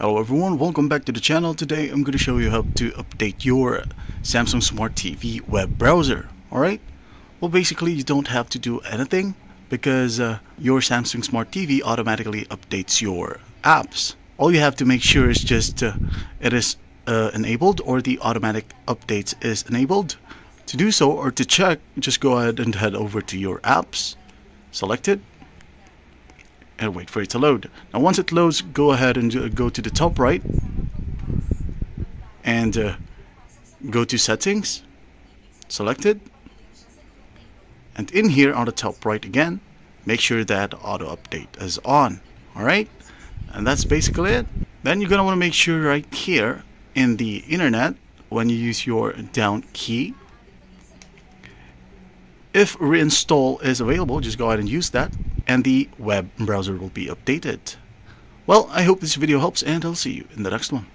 Hello everyone, welcome back to the channel. Today I'm going to show you how to update your Samsung Smart TV web browser. Alright? Well basically you don't have to do anything because uh, your Samsung Smart TV automatically updates your apps. All you have to make sure is just uh, it is uh, enabled or the automatic updates is enabled. To do so or to check, just go ahead and head over to your apps, select it, and wait for it to load. Now once it loads, go ahead and go to the top right and uh, go to settings, select it, and in here on the top right again, make sure that auto update is on. Alright, and that's basically it. Then you're gonna want to make sure right here in the internet when you use your down key if reinstall is available, just go ahead and use that and the web browser will be updated. Well, I hope this video helps and I'll see you in the next one.